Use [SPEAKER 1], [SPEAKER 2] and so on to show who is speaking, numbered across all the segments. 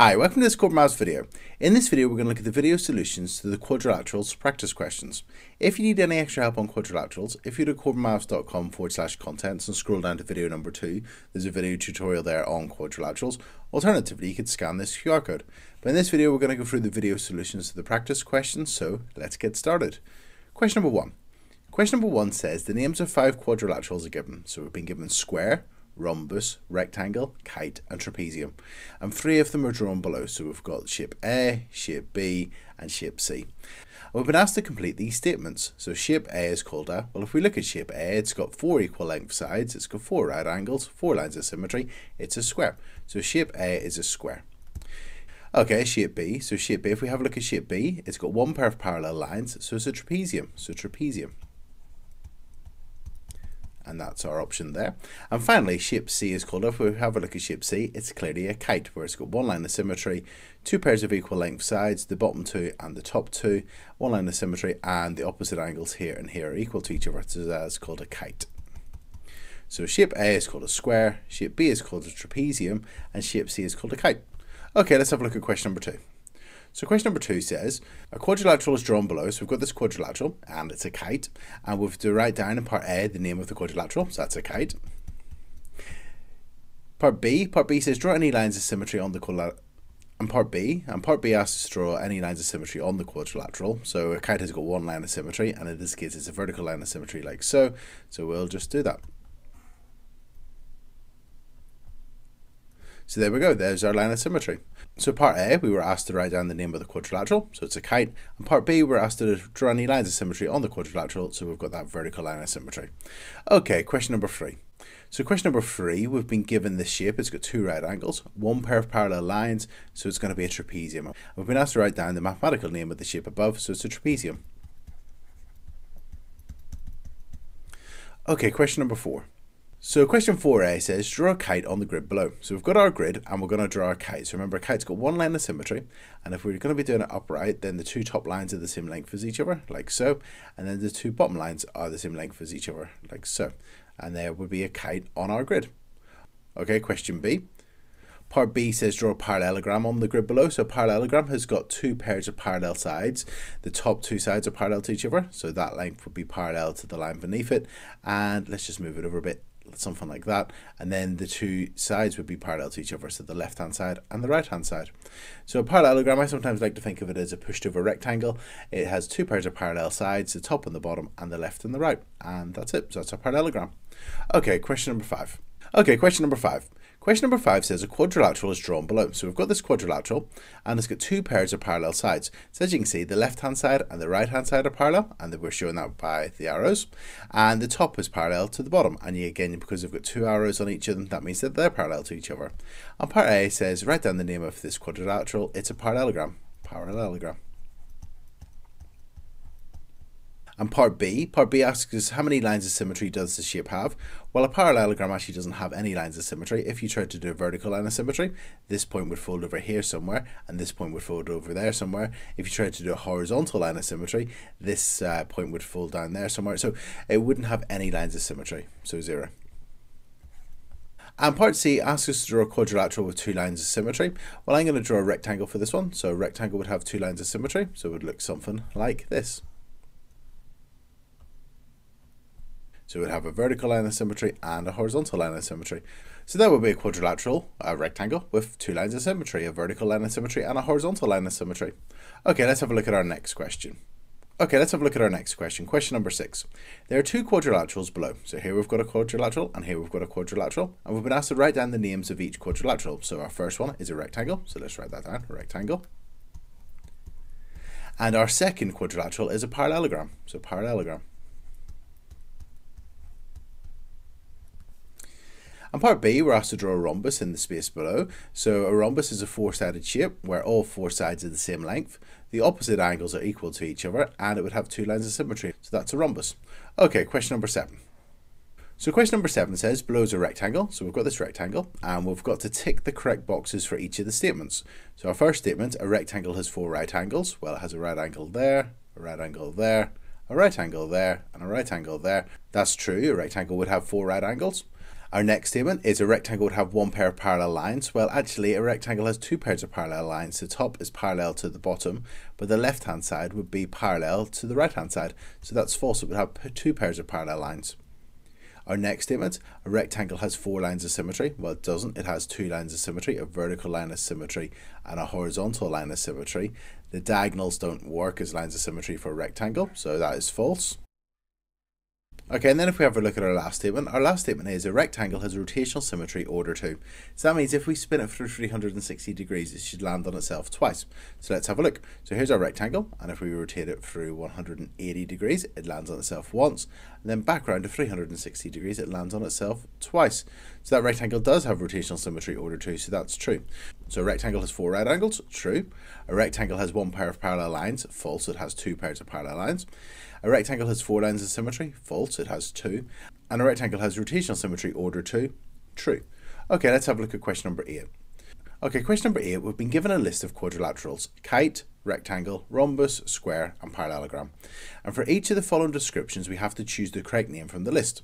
[SPEAKER 1] Hi, welcome to this Corbettmaths video. In this video, we're going to look at the video solutions to the quadrilaterals practice questions. If you need any extra help on quadrilaterals, if you go to corbettmaths.com forward slash contents and scroll down to video number two, there's a video tutorial there on quadrilaterals. Alternatively, you could scan this QR code. But in this video, we're going to go through the video solutions to the practice questions, so let's get started. Question number one. Question number one says the names of five quadrilaterals are given. So we've been given square, rhombus, rectangle, kite and trapezium. And three of them are drawn below. So we've got shape A, shape B and shape C. And we've been asked to complete these statements. So shape A is called a, well if we look at shape A, it's got four equal length sides, it's got four right angles, four lines of symmetry, it's a square. So shape A is a square. Okay, shape B. So shape B, if we have a look at shape B, it's got one pair of parallel lines, so it's a trapezium. So trapezium and that's our option there. And finally, shape C is called, if we have a look at shape C, it's clearly a kite, where it's got one line of symmetry, two pairs of equal length sides, the bottom two and the top two, one line of symmetry, and the opposite angles here and here are equal to each other, so that's called a kite. So shape A is called a square, shape B is called a trapezium, and shape C is called a kite. Okay, let's have a look at question number two. So question number two says, a quadrilateral is drawn below. So we've got this quadrilateral and it's a kite. And we've to write down in part A the name of the quadrilateral. So that's a kite. Part B, part B says draw any lines of symmetry on the quadrilateral. And part B, and part B asks us to draw any lines of symmetry on the quadrilateral. So a kite has got one line of symmetry, and in this case it's a vertical line of symmetry like so. So we'll just do that. So there we go, there's our line of symmetry. So part A, we were asked to write down the name of the quadrilateral, so it's a kite. And part B, we're asked to draw any lines of symmetry on the quadrilateral, so we've got that vertical line of symmetry. Okay, question number three. So question number three, we've been given this shape. It's got two right angles, one pair of parallel lines, so it's going to be a trapezium. We've been asked to write down the mathematical name of the shape above, so it's a trapezium. Okay, question number four. So question 4a says draw a kite on the grid below. So we've got our grid and we're going to draw a kite. So remember a kite's got one line of symmetry and if we're going to be doing it upright then the two top lines are the same length as each other like so and then the two bottom lines are the same length as each other like so and there would be a kite on our grid. Okay question B. Part B says draw a parallelogram on the grid below. So parallelogram has got two pairs of parallel sides. The top two sides are parallel to each other. So that length would be parallel to the line beneath it. And let's just move it over a bit something like that. And then the two sides would be parallel to each other, so the left hand side and the right hand side. So a parallelogram, I sometimes like to think of it as a pushed over rectangle. It has two pairs of parallel sides, the top and the bottom, and the left and the right. And that's it. So that's a parallelogram. Okay, question number five. Okay, question number five. Question number five says a quadrilateral is drawn below. So we've got this quadrilateral and it's got two pairs of parallel sides. So as you can see, the left hand side and the right hand side are parallel and we're showing that by the arrows. And the top is parallel to the bottom. And again, because we've got two arrows on each of them, that means that they're parallel to each other. And part A says, write down the name of this quadrilateral. It's a parallelogram. Parallelogram. And part B, part B asks us how many lines of symmetry does the shape have? Well, a parallelogram actually doesn't have any lines of symmetry. If you tried to do a vertical line of symmetry, this point would fold over here somewhere, and this point would fold over there somewhere. If you tried to do a horizontal line of symmetry, this uh, point would fold down there somewhere. So it wouldn't have any lines of symmetry, so zero. And part C asks us to draw a quadrilateral with two lines of symmetry. Well, I'm going to draw a rectangle for this one. So a rectangle would have two lines of symmetry, so it would look something like this. So would have a vertical line of symmetry and a horizontal line of symmetry. So that would be a quadrilateral, a rectangle, with two lines of symmetry, a vertical line of symmetry and a horizontal line of symmetry. Okay, let's have a look at our next question. Okay, let's have a look at our next question. Question number six. There are two quadrilaterals below. So here we've got a quadrilateral and here we've got a quadrilateral. And we've been asked to write down the names of each quadrilateral. So our first one is a rectangle. So let's write that down, a rectangle. And our second quadrilateral is a parallelogram. So parallelogram. And part B, we're asked to draw a rhombus in the space below. So a rhombus is a four-sided shape where all four sides are the same length. The opposite angles are equal to each other and it would have two lines of symmetry. So that's a rhombus. Okay, question number seven. So question number seven says, below is a rectangle. So we've got this rectangle and we've got to tick the correct boxes for each of the statements. So our first statement, a rectangle has four right angles. Well, it has a right angle there, a right angle there, a right angle there, and a right angle there. That's true, a rectangle would have four right angles. Our next statement is a rectangle would have one pair of parallel lines. Well, actually, a rectangle has two pairs of parallel lines. The top is parallel to the bottom, but the left-hand side would be parallel to the right-hand side. So that's false. It would have two pairs of parallel lines. Our next statement, a rectangle has four lines of symmetry. Well, it doesn't. It has two lines of symmetry, a vertical line of symmetry and a horizontal line of symmetry. The diagonals don't work as lines of symmetry for a rectangle, so that is false. Okay, and then if we have a look at our last statement, our last statement is a rectangle has rotational symmetry order 2. So that means if we spin it through 360 degrees, it should land on itself twice. So let's have a look. So here's our rectangle, and if we rotate it through 180 degrees, it lands on itself once, and then back around to 360 degrees, it lands on itself twice. So that rectangle does have rotational symmetry order 2, so that's true. So a rectangle has four right angles, true. A rectangle has one pair of parallel lines, false, it has two pairs of parallel lines. A rectangle has four lines of symmetry, false, it has two. And a rectangle has rotational symmetry, order two, true. Okay, let's have a look at question number eight. Okay, question number eight, we've been given a list of quadrilaterals, kite, rectangle, rhombus, square, and parallelogram. And for each of the following descriptions, we have to choose the correct name from the list.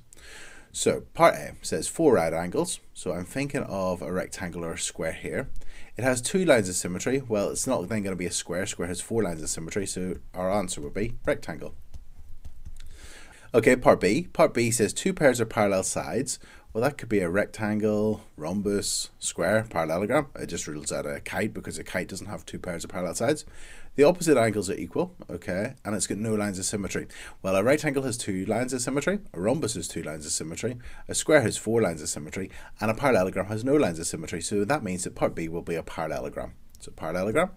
[SPEAKER 1] So part A says four right angles. So I'm thinking of a rectangle or a square here. It has two lines of symmetry. Well, it's not then going to be a square. Square has four lines of symmetry, so our answer would be rectangle. Okay, part B. Part B says two pairs of parallel sides. Well, that could be a rectangle, rhombus, square, parallelogram. It just rules out a kite because a kite doesn't have two pairs of parallel sides. The opposite angles are equal, okay, and it's got no lines of symmetry. Well, a rectangle has two lines of symmetry, a rhombus has two lines of symmetry, a square has four lines of symmetry, and a parallelogram has no lines of symmetry. So that means that part B will be a parallelogram. So parallelogram.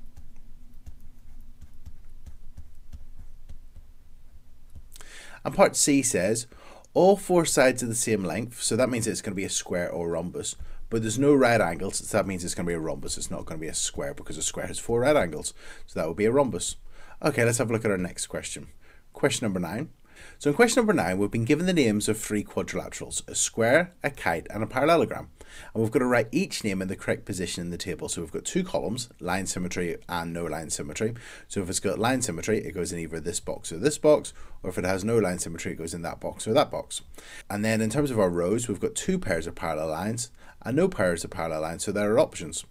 [SPEAKER 1] And part C says all four sides are the same length, so that means it's going to be a square or rhombus. But there's no right angles, so that means it's going to be a rhombus. It's not going to be a square because a square has four right angles. So that would be a rhombus. Okay, let's have a look at our next question. Question number nine. So in question number nine, we've been given the names of three quadrilaterals, a square, a kite, and a parallelogram. And we've got to write each name in the correct position in the table. So we've got two columns, line symmetry and no line symmetry. So if it's got line symmetry, it goes in either this box or this box, or if it has no line symmetry, it goes in that box or that box. And then in terms of our rows, we've got two pairs of parallel lines and no pairs of parallel lines, so there are options.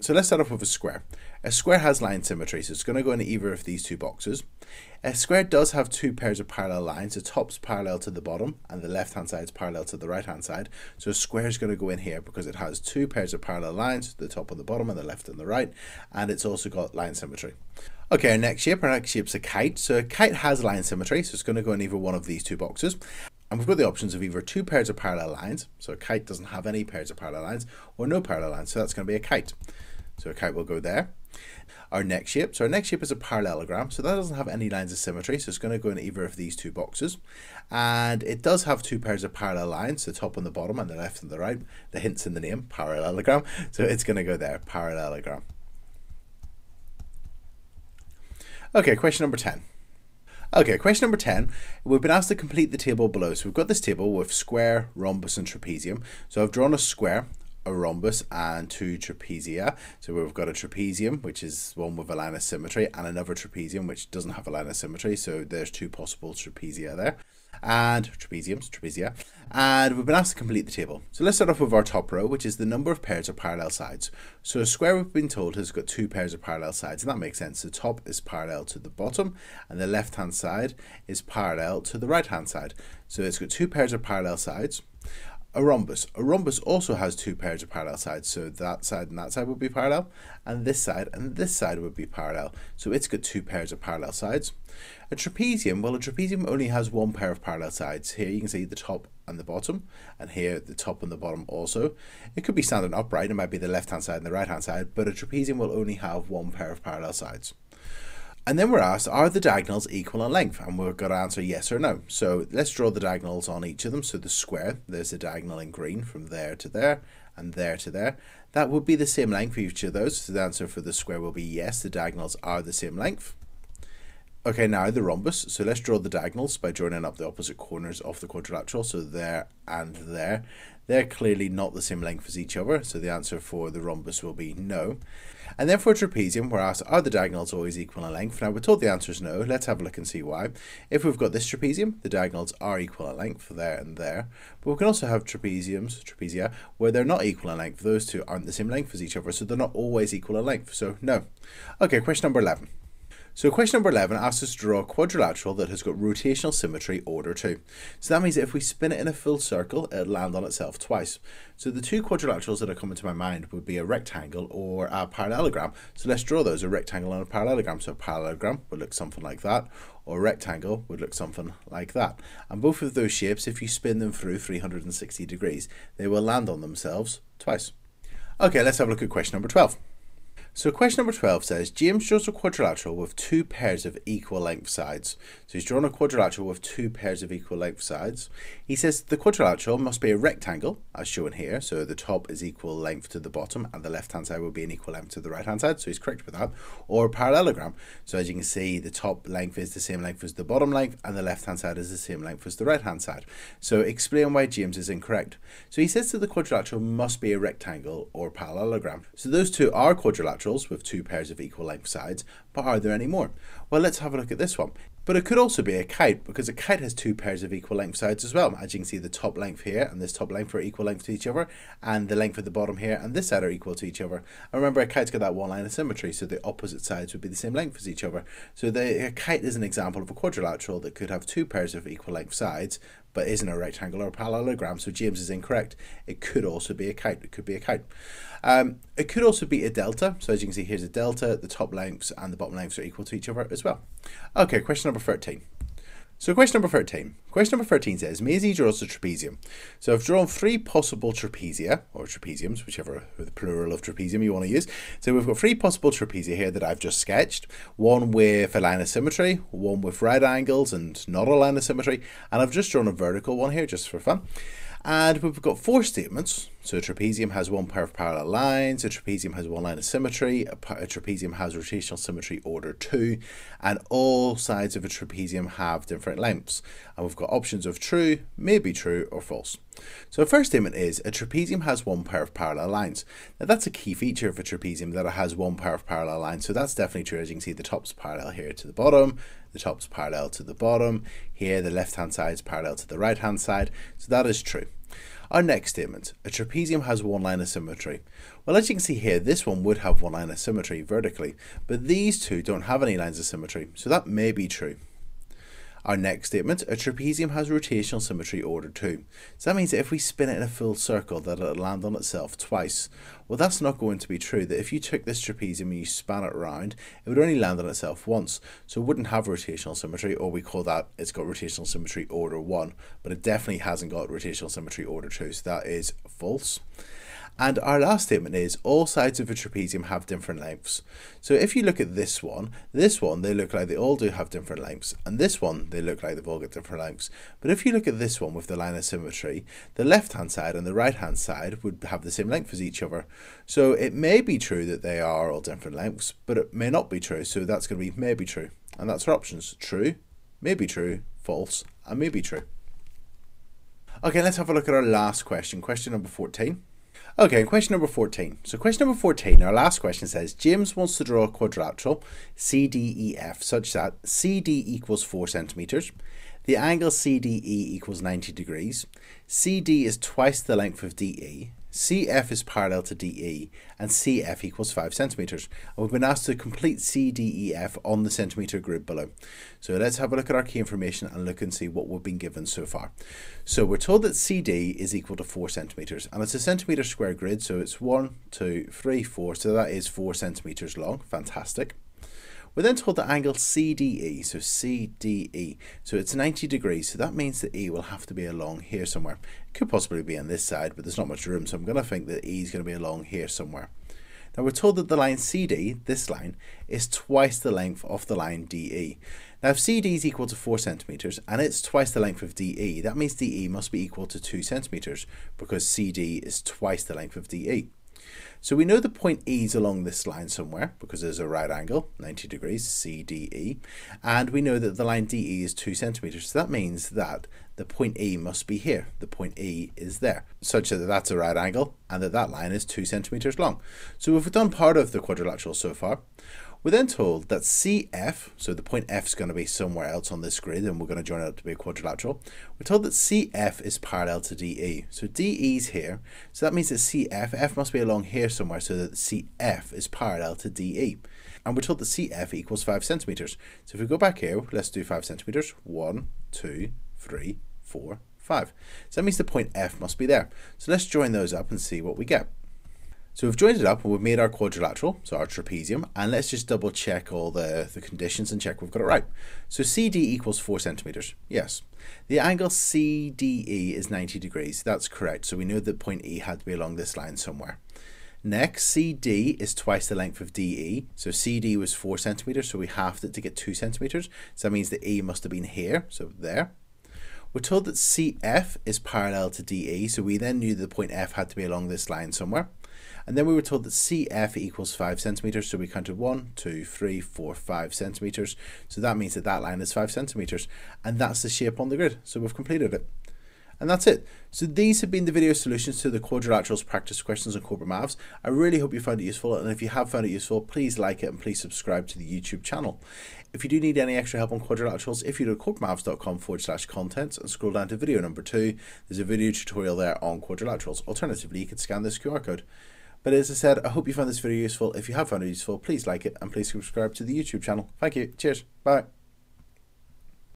[SPEAKER 1] So let's start off with a square. A square has line symmetry, so it's going to go in either of these two boxes. A square does have two pairs of parallel lines. The top's parallel to the bottom, and the left-hand side is parallel to the right-hand side. So a square is going to go in here because it has two pairs of parallel lines, the top and the bottom, and the left and the right, and it's also got line symmetry. Okay, our next shape, our next shape's a kite. So a kite has line symmetry, so it's going to go in either one of these two boxes. And we've got the options of either two pairs of parallel lines, so a kite doesn't have any pairs of parallel lines, or no parallel lines, so that's going to be a kite. So a kite will go there. Our next shape, so our next shape is a parallelogram, so that doesn't have any lines of symmetry, so it's going to go in either of these two boxes. And it does have two pairs of parallel lines, the top and the bottom, and the left and the right. The hint's in the name, parallelogram, so it's going to go there, parallelogram. Okay, question number 10. Okay, question number 10. We've been asked to complete the table below. So we've got this table with square, rhombus and trapezium. So I've drawn a square a rhombus and two trapezia. So we've got a trapezium, which is one with a line of symmetry, and another trapezium, which doesn't have a line of symmetry. So there's two possible trapezia there. And trapeziums, trapezia. And we've been asked to complete the table. So let's start off with our top row, which is the number of pairs of parallel sides. So a square we've been told has got two pairs of parallel sides, and that makes sense. The top is parallel to the bottom, and the left-hand side is parallel to the right-hand side. So it's got two pairs of parallel sides a rhombus. A rhombus also has two pairs of parallel sides, so that side and that side would be parallel, and this side and this side would be parallel, so it's got two pairs of parallel sides. A trapezium, well a trapezium only has one pair of parallel sides. Here you can see the top and the bottom, and here the top and the bottom also. It could be standing upright, it might be the left hand side and the right hand side, but a trapezium will only have one pair of parallel sides. And then we're asked, are the diagonals equal in length? And we've got to answer yes or no. So let's draw the diagonals on each of them. So the square, there's a diagonal in green from there to there and there to there. That would be the same length for each of those. So the answer for the square will be yes, the diagonals are the same length. Okay, now the rhombus. So let's draw the diagonals by joining up the opposite corners of the quadrilateral. So there and there. They're clearly not the same length as each other, so the answer for the rhombus will be no. And then for a trapezium, we're asked, are the diagonals always equal in length? Now, we're told the answer is no. Let's have a look and see why. If we've got this trapezium, the diagonals are equal in length there and there. But we can also have trapeziums, trapezia, where they're not equal in length. Those two aren't the same length as each other, so they're not always equal in length. So, no. Okay, question number 11. So question number 11 asks us to draw a quadrilateral that has got rotational symmetry order 2. So that means that if we spin it in a full circle, it'll land on itself twice. So the two quadrilaterals that are coming to my mind would be a rectangle or a parallelogram. So let's draw those, a rectangle and a parallelogram. So a parallelogram would look something like that, or a rectangle would look something like that. And both of those shapes, if you spin them through 360 degrees, they will land on themselves twice. Okay, let's have a look at question number 12. So question number 12 says, James draws a quadrilateral with two pairs of equal length sides. So he's drawn a quadrilateral with two pairs of equal length sides. He says the quadrilateral must be a rectangle, as shown here. So the top is equal length to the bottom, and the left-hand side will be an equal length to the right-hand side. So he's correct with that. Or a parallelogram. So as you can see, the top length is the same length as the bottom length, and the left-hand side is the same length as the right-hand side. So explain why James is incorrect. So he says that the quadrilateral must be a rectangle or parallelogram. So those two are quadrilaterals with two pairs of equal length sides, but are there any more? Well, let's have a look at this one. But it could also be a kite because a kite has two pairs of equal length sides as well. As you can see, the top length here and this top length are equal length to each other, and the length at the bottom here and this side are equal to each other. And remember, a kite's got that one line of symmetry, so the opposite sides would be the same length as each other. So the, a kite is an example of a quadrilateral that could have two pairs of equal length sides, but isn't a rectangle or a parallelogram, so James is incorrect. It could also be a kite. It could be a kite. Um, it could also be a delta. So as you can see, here's a delta. The top lengths and the bottom lengths are equal to each other as well. Okay, question number 13. So question number 13. Question number 13 says, Maisie draws a trapezium. So I've drawn three possible trapezia, or trapeziums, whichever the plural of trapezium you want to use. So we've got three possible trapezia here that I've just sketched. One with a line of symmetry, one with right angles and not a line of symmetry, and I've just drawn a vertical one here just for fun. And we've got four statements. So a trapezium has one pair of parallel lines, a trapezium has one line of symmetry, a, a, trapezium has rotational symmetry order 2, and all sides of a trapezium have different lengths. And we've got options of true, maybe true, or false. So the first statement is a trapezium has one pair of parallel lines. Now that's a key feature of a trapezium that it has one pair of parallel lines. So that's definitely true. As you can see, the top's parallel here to the bottom, the top's parallel to the bottom. Here, the left-hand side is parallel to the right-hand side. So that is true. Our next statement, a trapezium has one line of symmetry. Well, as you can see here, this one would have one line of symmetry vertically, but these two don't have any lines of symmetry, so that may be true. Our next statement, a trapezium has rotational symmetry order 2. So that means that if we spin it in a full circle that it'll land on itself twice. Well that's not going to be true, that if you took this trapezium and you span it around, it would only land on itself once. So it wouldn't have rotational symmetry, or we call that it's got rotational symmetry order 1, but it definitely hasn't got rotational symmetry order 2, so that is false. And our last statement is all sides of a trapezium have different lengths. So if you look at this one, this one, they look like they all do have different lengths. And this one, they look like they've all got different lengths. But if you look at this one with the line of symmetry, the left-hand side and the right-hand side would have the same length as each other. So it may be true that they are all different lengths, but it may not be true. So that's going to be maybe true. And that's our options. True, maybe true, false, and maybe true. Okay, let's have a look at our last question. Question number 14. Okay, question number 14. So question number 14, our last question says, James wants to draw a quadrilateral CDEF such that CD equals 4 centimetres, the angle CDE equals 90 degrees, CD is twice the length of DE, CF is parallel to DE and CF equals 5 centimeters. And we've been asked to complete CDEF on the centimeter grid below. So let's have a look at our key information and look and see what we've been given so far. So we're told that CD is equal to 4 centimeters and it's a centimeter square grid so it's 1, 2, 3, 4 so that is 4 centimeters long. Fantastic. We're then told the angle CDE, so CDE, so it's 90 degrees, so that means that E will have to be along here somewhere. It could possibly be on this side, but there's not much room, so I'm going to think that E is going to be along here somewhere. Now we're told that the line CD, this line, is twice the length of the line DE. Now if CD is equal to 4 centimeters and it's twice the length of DE, that means DE must be equal to 2 centimeters because CD is twice the length of DE. So we know the point E is along this line somewhere because there's a right angle, 90 degrees, CDE, and we know that the line DE is 2 centimeters. So that means that the point E must be here. The point E is there, such that that's a right angle and that that line is 2 centimeters long. So we've done part of the quadrilateral so far. We're then told that CF, so the point F is going to be somewhere else on this grid and we're going to join it up to be a quadrilateral. We're told that CF is parallel to DE. So DE is here, so that means that CF, F must be along here somewhere so that CF is parallel to DE. And we're told that CF equals 5 centimeters. So if we go back here, let's do 5 centimeters. 1, 2, 3, 4, 5. So that means the point F must be there. So let's join those up and see what we get. So we've joined it up and we've made our quadrilateral, so our trapezium, and let's just double check all the, the conditions and check we've got it right. So CD equals 4 centimeters. Yes. The angle CDE is 90 degrees. That's correct. So we know that point E had to be along this line somewhere. Next, CD is twice the length of DE. So CD was 4 centimeters, so we halved it to get 2 centimeters. So that means the E must have been here, so there. We're told that CF is parallel to DE, so we then knew the point F had to be along this line somewhere. And then we were told that CF equals 5 centimeters, so we counted 1, 2, 3, 4, 5 centimeters. So that means that that line is 5 centimeters, and that's the shape on the grid. So we've completed it. And that's it. So these have been the video solutions to the quadrilaterals practice questions on Corbettmaths. I really hope you found it useful. And if you have found it useful, please like it and please subscribe to the YouTube channel. If you do need any extra help on quadrilaterals, if you go to corbettmaths.com forward slash contents and scroll down to video number two, there's a video tutorial there on quadrilaterals. Alternatively, you can scan this QR code. But as I said, I hope you found this video useful. If you have found it useful, please like it and please subscribe to the YouTube channel. Thank you. Cheers. Bye.